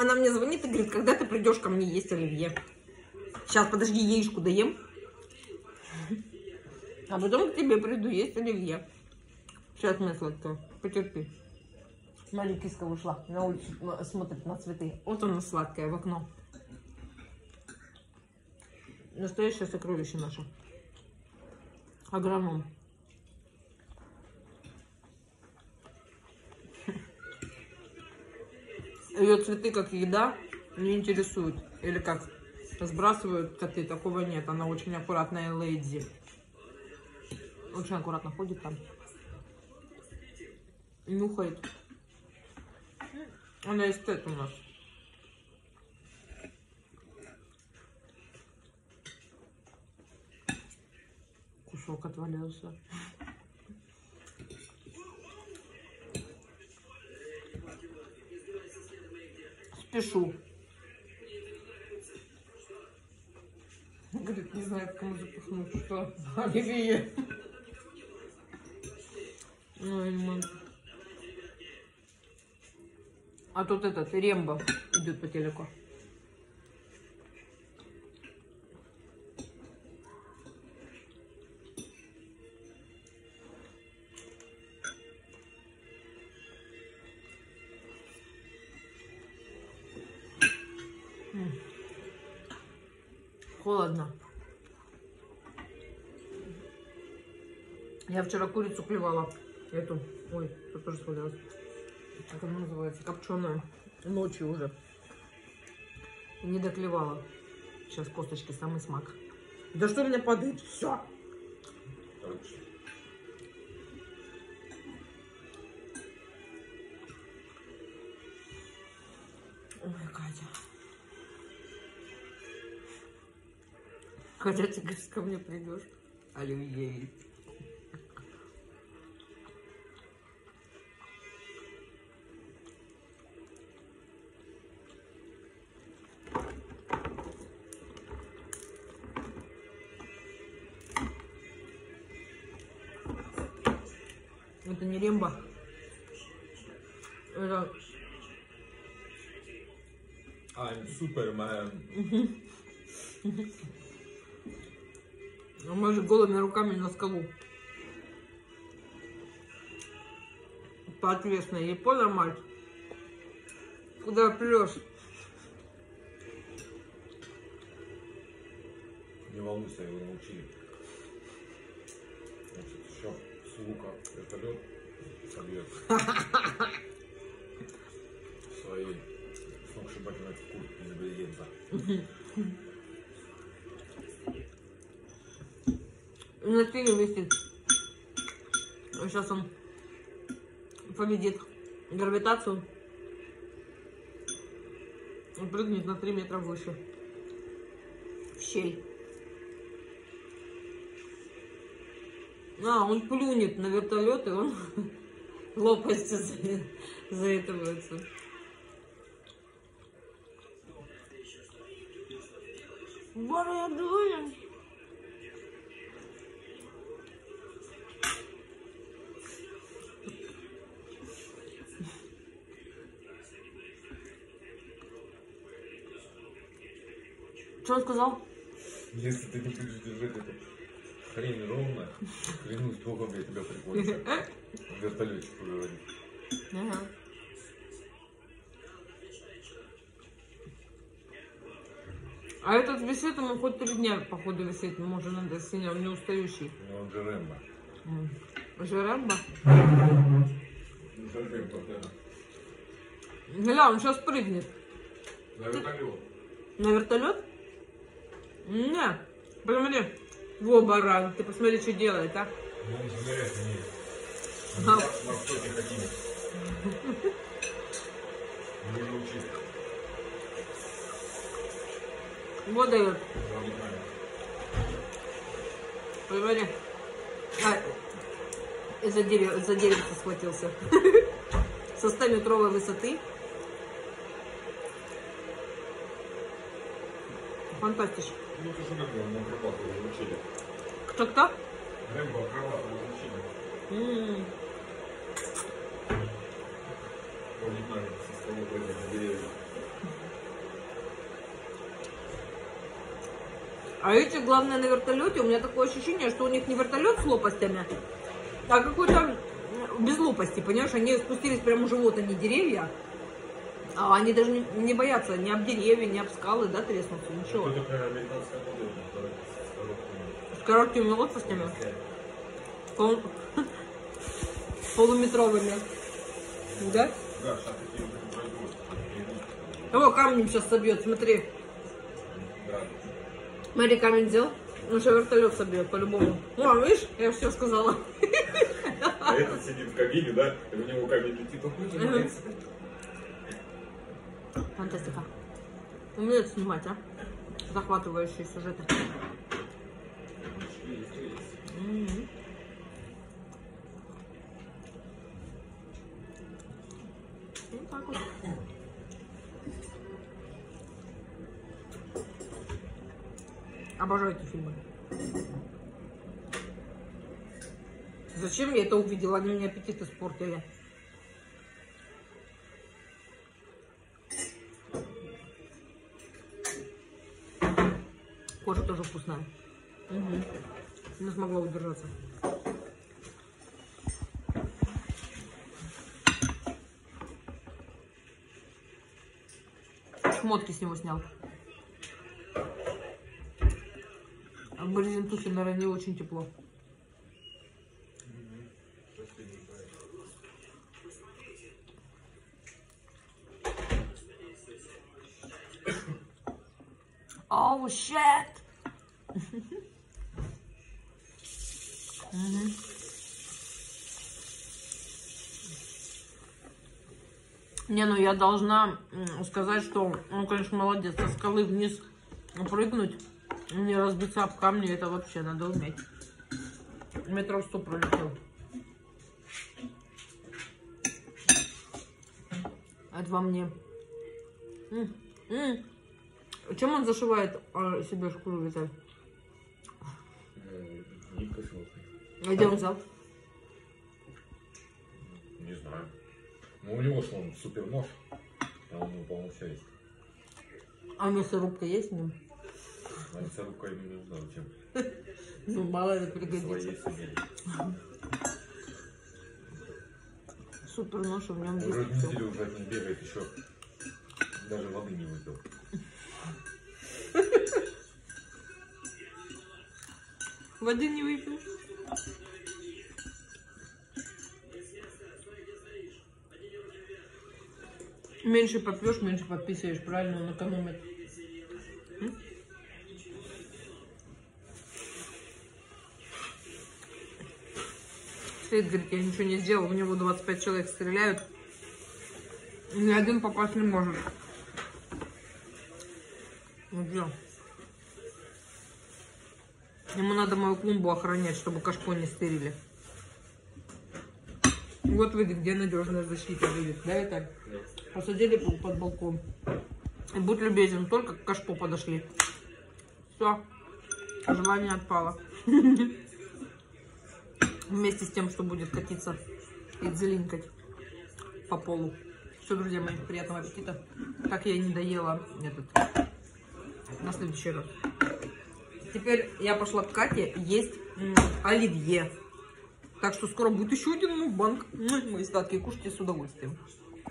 Она мне звонит и говорит, когда ты придешь ко мне есть оливье. Сейчас, подожди, яичку доем. А потом к тебе приду есть оливье. Сейчас, моя сладкая, потерпи. Смотри, киска вышла на улицу, смотрит на цветы. Вот она сладкая в окно. Настоящее сокровище наше. Агроном. Ее цветы как еда не интересуют. Или как сбрасывают коты, такого нет. Она очень аккуратная леди. Очень аккуратно ходит там. Нюхает. Она эстет у нас. Кусок отвалился. Спешу. Говорит, не знаю, кому запихнуть, что оливье. Не могу. А тут этот Рембо идет по телеку. Холодно. Я вчера курицу клевала. Эту. Ой, тут тоже свалилась. Как она называется? Копченую. Ночью уже. Не доклевала. Сейчас косточки самый смак. Да что меня падает? Все. Ой, Катя. Когда ты говоришь, ко мне придешь? Оливье. Это не ремба. Это I'm Superman. А мы же голыми руками на скалу. По ответственной. Ей понял, мать? Куда плешь? Не волнуйся, его научили. Значит, еще с лука вертолет собьет. Своей сногсшибательной куртке из брезента. На теле висит. Сейчас он победит гравитацию. Он прыгнет на 3 метра выше. В щель. А, он плюнет на вертолет, и он лопасти за- заэтывается. Боже, я Что он сказал? Если ты не будешь держать эту хрень ровно, клянусь богом, я тебя прикончу. В вертолете поговорить. Ага. А этот висит, ему хоть три дня, походу, висеть. Может, надо синий, он не устающий. Ну, он же Рэмбо. М. Жеребба. Ну. Гля, он сейчас прыгнет. На вертолет. На вертолет? Не. Посмотри. Во, баран. Ты посмотри, что делает, а. Ну, он замерять умеет. Ага. На высоте хотим. Нужно учиться. Вот дает. Посмотри. А, из-за дерева, за деревца схватился. Со 100 метровой высоты. Фантастич. Ну, это же Рэмбо, он отрабатывал учили. Кто-кто? Рэмбо отрабатывал учили. А эти, главное, на вертолете, у меня такое ощущение, что у них не вертолет с лопастями, а какой-то без лопасти, понимаешь, они спустились прямо у живота, не деревья. А они даже не, не боятся ни об деревья, ни об скалы, да, треснуться, ничего. Это такая американская которая с короткими. Лопастями, пол- полуметровыми. Да? Да, сейчас не. О, камнем сейчас собьет, смотри. Да. Смотри, камень взял. Ну что, вертолет собьет, по-любому. О, видишь, я все сказала. А этот сидит в кабине, да, и у него камень летит, он выжимается. Фантастика. Умеют снимать, а? Захватывающие сюжеты. Обожаю эти фильмы. Зачем я это увидела? Они мне аппетит испортили. Кожа тоже вкусная. Угу. Не смогла удержаться. Шмотки с него снял. А наверное, не очень тепло. Oh shit! Не, ну я должна м, сказать, что он, конечно, молодец. Со скалы вниз прыгнуть, не разбиться об камни, это вообще надо уметь. Метров сто пролетел. Это во мне. М, м. Чем он зашивает а, себе шкуру, Виталь? Э, Ниткой шелкой. А где он взял? Не знаю. Ну, у него что, он супер нож. Там у него, по-моему, все есть. А мясорубка есть в нем? А мясорубка ему не нужна, зачем? Ну, мало ли пригодится. Своей. Супер нож, в нем есть уже неделю уже не бегает, еще даже воды не выпил. Воды не выпил. Меньше попьешь, меньше подписываешь, правильно, он экономит. М? Стоит, говорит, я ничего не сделал, в него 25 человек стреляют. Ни один попасть не может. Ну что? Ему надо мою клумбу охранять, чтобы кашку не стырили. Вот видит, где надежная защита видит, да, это? Посадили по- под балкон. И будь любезен, только к кашпо подошли. Все. Желание отпало. Вместе с тем, что будет катиться и дзелинкать по полу. Все, друзья мои, приятного аппетита. Как я не доела этот на следующий раз. Теперь я пошла к Кате есть оливье. Так что скоро будет еще один мукбанк. М, Мои сладкие кушайте с удовольствием.